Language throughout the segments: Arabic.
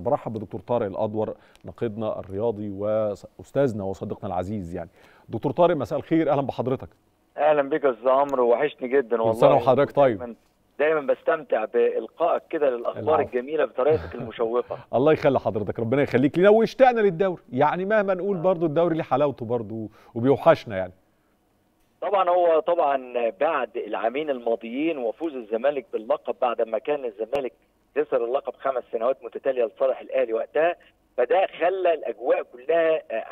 برحب بدكتور طارق الأدور ناقدنا الرياضي وأستاذنا وصديقنا العزيز يعني. دكتور طارق مساء الخير. أهلا بحضرتك. أهلا بك يا أستاذ عمرو. وحشني جدا والله. سنة وحضرتك طيب. دايما, دايما بستمتع بإلقائك كده للأخبار العفو. الجميلة بطريقتك المشوقة. الله يخلي حضرتك ربنا يخليك لينا. واشتقنا للدوري. يعني مهما نقول برضو الدوري ليه حلاوته برضو وبيوحشنا يعني. طبعا هو طبعا بعد العامين الماضيين وفوز الزمالك باللقب بعد ما كان الزمالك خسر اللقب خمس سنوات متتالية لصالح الأهلي وقتها فده خلى الأجواء كلها آه،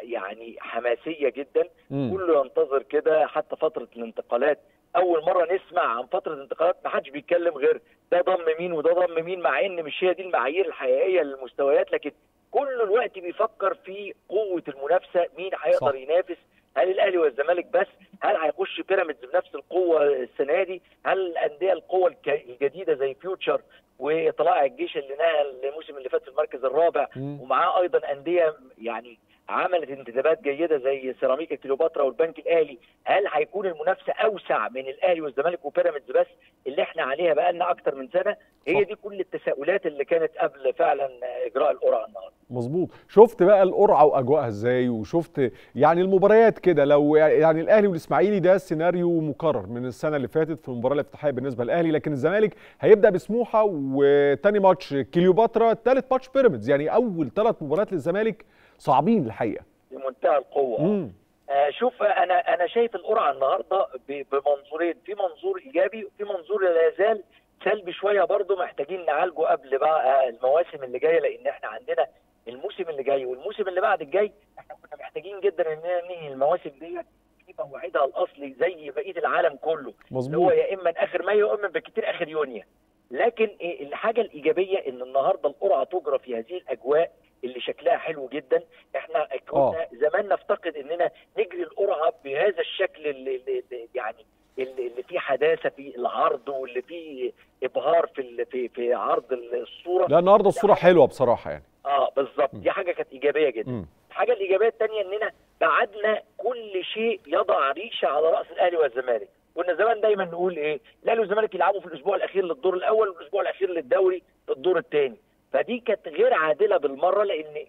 يعني حماسية جدا. كله ينتظر كده حتى فترة الانتقالات أول مرة نسمع عن فترة الانتقالات ما حدش بيتكلم غير ده ضم مين وده ضم مين مع إن مش هي دي المعايير الحقيقية للمستويات لكن كل الوقت بيفكر في قوة المنافسة مين هيقدر. ينافس هل الأهلي والزمالك بس هل هيخش بيراميدز بنفس القوة السنة دي هل الأندية القوة الجديدة زي فيوتشر وطلائع الجيش اللي نهى الموسم اللي فات في المركز الرابع. ومعاه أيضا أندية يعني عملت انتدابات جيدة زي سيراميكا كليوباترا والبنك الأهلي. هل هيكون المنافسة أوسع من الأهلي والزمالك وبيراميدز بس اللي إحنا عليها بقالنا أكتر من سنة؟ هي. دي كل التساؤلات اللي كانت قبل فعلا إجراء القرعة النهارده. مظبوط. شفت بقى القرعة وأجواءها إزاي؟ وشفت يعني المباريات كده. لو يعني الأهلي والإسماعيلي ده سيناريو مكرر من السنة اللي فاتت في المباراة الافتتاحية بالنسبة للأهلي لكن الزمالك هيبدأ بسموحة وتاني ماتش كليوباترا تالت ماتش بيراميدز. يعني أول ثلاث مباريات للزمالك صعبين الحقيقة. بمنتهى القوة. امم آه، شوف أنا أنا شايف القرعة النهارده بمنظورين. في منظور إيجابي وفي منظور لا يزال سلبي شوية برضه محتاجين نعالجه قبل بقى المواسم اللي جاية لأن إحنا عندنا الموسم اللي جاي والموسم اللي بعد الجاي إحنا كنا محتاجين جدا اننا ننهي المواسم ديت في موعدها الأصلي زي بقية العالم كله. اللي هو مظبوط. يا إما آخر مايو يا إما بالكثير آخر يونيو. لكن إيه الحاجة الإيجابية إن النهارده القرعة تجرى في هذه الأجواء شكلها حلو جدا. إحنا كنا زمان نفتقد إننا نجري القرعة بهذا الشكل اللي, اللي يعني اللي اللي فيه حداثة في العرض واللي فيه إبهار في في في عرض الصورة. لا النهارده الصورة حلوة بصراحة يعني. آه بالظبط. دي حاجة كانت إيجابية جدا. الحاجة الإيجابية الثانية إننا بعدنا كل شيء يضع ريشة على رأس الأهلي والزمالك. كنا زمان دايما نقول إيه؟ الأهلي والزمالك يلعبوا في الأسبوع الأخير للدور الأول والأسبوع الأخير للدوري للدور الثاني فدي كانت غير عادلة بالمرة لأن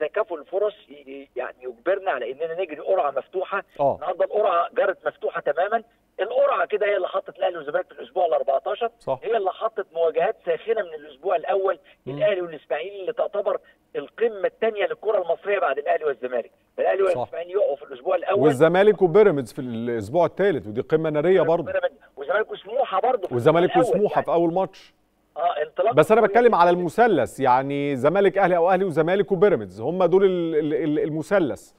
تكافؤ الفرص يعني يجبرنا على إننا نجري قرعة مفتوحة. آه. النهارده القرعة جرت مفتوحة تماما. القرعة كده هي اللي حطت الأهلي والزمالك في الأسبوع ال 14 صح. هي اللي حطت مواجهات ساخنة من الأسبوع الأول. الاهلي والإسماعيلي اللي تعتبر القمة الثانية للكرة المصرية بعد الأهلي والزمالك. فالاهلي صح. والإسماعيلي يقعوا في الأسبوع الأول. والزمالك وبيراميدز في الأسبوع الثالث ودي قمة نارية برضه. والزمالك وسموحة برضه والزمالك. وسموحة في أول ماتش. آه انطلاق بس أنا بتكلم على المثلث يعني زمالك أهلي أو أهلي وزمالك وبيراميدز هم دول ال- ال- ال- المثلث.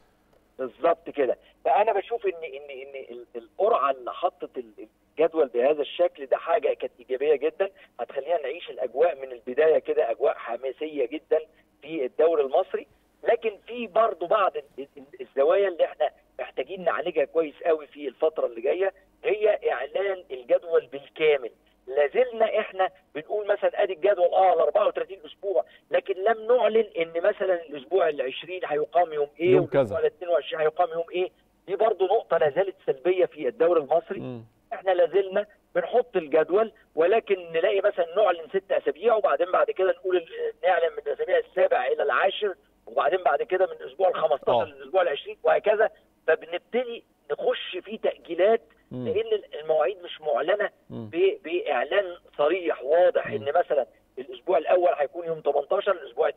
بالظبط كده. فأنا بشوف ان ان إن ال- القرعة اللي حطت ال- الجدول بهذا الشكل ده حاجة كانت إيجابية جدا. هتخلينا نعيش الأجواء من البداية كده أجواء حماسية جدا في الدوري المصري. لكن في برضه بعض ال- ال- الزوايا اللي إحنا محتاجين نعالجها كويس قوي في الفترة اللي جاية هي إعلان الجدول بالكامل. لازلنا إحنا بنقول مثلا آدي الجدول آه ال 34 أسبوع لكن لم نعلن إن مثلا الأسبوع ال 20 هيقام يوم إيه يوم كذا. ال 22 هيقام يوم إيه دي برضو نقطة لا زالت سلبية في الدوري المصري إحنا لازلنا بنحط الجدول ولكن نلاقي مثلا نعلن ست أسابيع وبعدين بعد كده نقول نعلن من الأسابيع السابع إلى العاشر وبعدين بعد كده من الأسبوع ال 15 آه. للاسبوع ال 20 وهكذا فبنبتدي نخش في تأجيلات. لأن المواعيد مش معلنة مم. ب- باعلان صريح واضح مم. ان مثلا الأسبوع الأول هيكون يوم 18 الأسبوع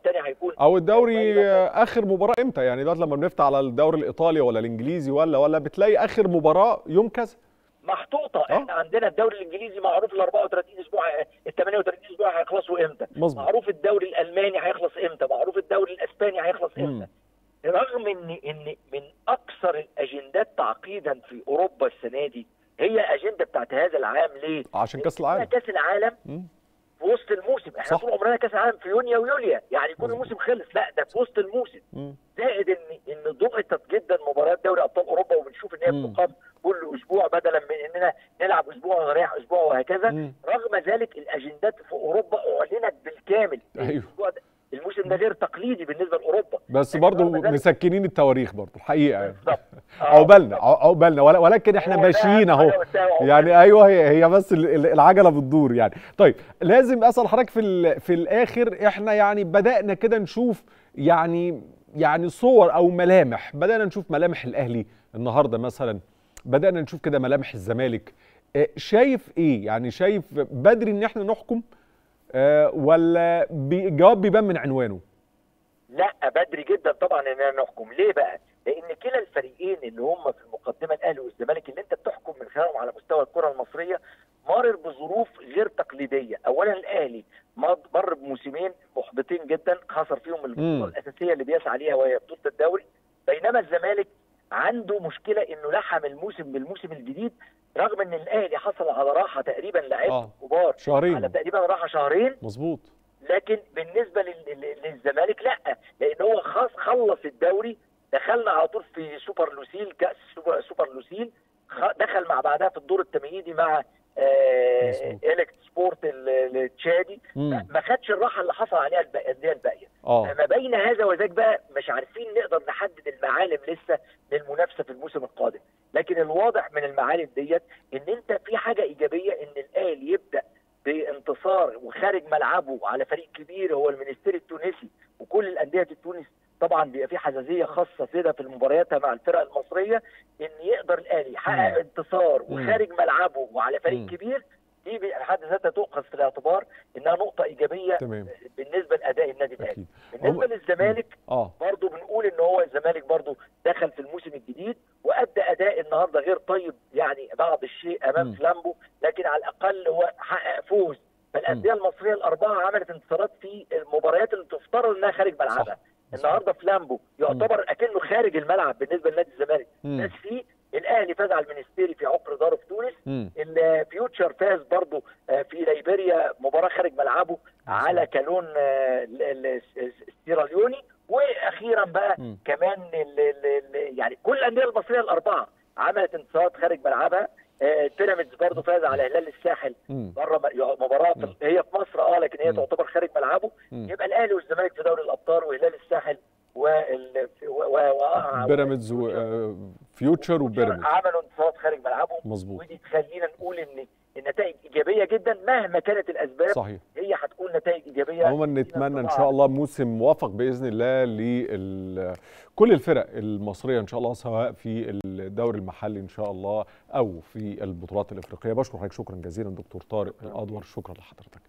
أو الدوري طيب. آخر مباراة إمتى يعني دلوقتي لما بنفتح على الدوري الإيطالي ولا الإنجليزي ولا ولا بتلاقي آخر مباراة يوم كذا محطوطة آه. إحنا عندنا الدوري الإنجليزي معروف ال 34 أسبوع ال 38 أسبوع هيخلصوا إمتى مظبوط معروف الدوري الألماني هيخلص إمتى معروف الدوري الإسباني هيخلص. إمتى رغم إن إن من أكثر الأجندات تعقيدا في أوروبا السنة دي هي أجندة بتاعت هذا العام ليه؟ عشان كأس العالم كأس العالم مم. في وسط الموسم إحنا. طول عمرنا كاس العالم في يونيو ويوليو يعني يكون. الموسم خلص لا ده في وسط الموسم. زائد ان ان ضغطت جدا مباريات دوري أبطال أوروبا وبنشوف إن هي. بتقام كل أسبوع بدلا من إننا نلعب أسبوع ونريح أسبوع وهكذا. رغم ذلك الأجندات في أوروبا اعلنت بالكامل أيوه. الأسبوع ده- الموسم ده غير تقليدي بالنسبة لأوروبا. بس ذلك- مسكنين التواريخ برضو الحقيقة يعني. عقبالنا عقبالنا ولكن إحنا ماشيين أهو. يعني أيوه هي هي بس العجلة بتدور يعني. طيب لازم أسأل حضرتك في في الآخر إحنا يعني بدأنا كده نشوف يعني يعني صور أو ملامح. بدأنا نشوف ملامح الأهلي النهارده مثلا. بدأنا نشوف كده ملامح الزمالك. شايف إيه؟ يعني شايف بدري إن إحنا نحكم؟ أه ولا الجواب بيبان من عنوانه؟ لا بدري جدا طبعا اننا نحكم ليه بقى؟ لأن كلا الفريقين اللي هم في المقدمة الأهلي والزمالك اللي أنت بتحكم من خلالهم على مستوى الكرة المصرية مر بظروف غير تقليدية. اولا الأهلي مر بموسمين محبطين جدا خسر فيهم البطولة الأساسية اللي بيسعى ليها وهي بطولة الدوري. بينما الزمالك عنده مشكلة إنه لحم الموسم بالموسم الجديد رغم إن الأهلي حصل على راحة تقريبا لعيبة آه. كبار شهرين. على تقريبا راحة شهرين. مظبوط. لكن بالنسبة للزمالك لا. لأن هو خلاص خلص الدوري دخلنا على طول في سوبر لوسيل كأس سوبر لوسيل دخل مع بعدها في الدور التمهيدي مع آه إليكت سبورت التشادي. ما خدش الراحة اللي حصل عليها الأندية الباقية. ما بين هذا وذاك بقى مش عارفين نقدر نحدد المعالم لسه للمنافسه في الموسم القادم. لكن الواضح من المعالم ديت إن أنت في حاجة إيجابية إن الأهلي يبدأ بانتصار وخارج ملعبه على فريق كبير هو المنستير التونسي. وكل الأندية في تونس طبعا بيبقى في حساسيه خاصة كده في مبارياتها مع الفرق المصرية إن يقدر الأهلي يحقق انتصار وخارج ملعبه وعلى فريق مم. كبير. دي بحد ذاتها تؤخذ في الاعتبار إنها نقطة إيجابية تمام. بالنسبة لأداء النادي الأهلي. بالنسبة هم- للزمالك آه. برضه بنقول إن هو الزمالك برضه دخل في الموسم الجديد وأدى أداء النهارده غير طيب يعني بعض الشيء أمام. فلامبو لكن على الاقل هو حقق فوز فالانديه المصريه الاربعه عملت انتصارات في تفترض إنها خارج ملعبها النهارده فلامبو يعتبر أكنه خارج الملعب بالنسبة لنادي الزمالك. بس فيه الأهلي فاز على المنستيري في عقر داره في تونس. الفيوتشر فاز برضه آه، في ليبيريا مباراة خارج ملعبه على كالون آه، ال- ال- السيراليوني وأخيرا بقى. كمان ال ال ال يعني كل الأندية المصرية الأربعة عملت انتصارات خارج ملعبها آه، بيراميدز برضه فاز على هلال الساحل. بره مباراة. هي لكن هي. تعتبر خارج ملعبه. يبقى الاهلي والزمالك في دوري الأبطال وهلال الساحل وال و- و- و- بيراميدز وفيوتشر وبيراميدز. عملوا انتصارات خارج ملعبهم مظبوط. ودي تخلينا نقول إن النتائج إيجابية جدا مهما كانت الأسباب. صحيح. هي هتكون نتائج إيجابية. عموما نتمنى إن شاء الله موسم موفق بإذن الله لكل الفرق المصرية إن شاء الله سواء في الدوري المحلي إن شاء الله أو في البطولات الإفريقية. بشكر حضرتك شكرا جزيلا دكتور طارق الادور شكرا لحضرتك.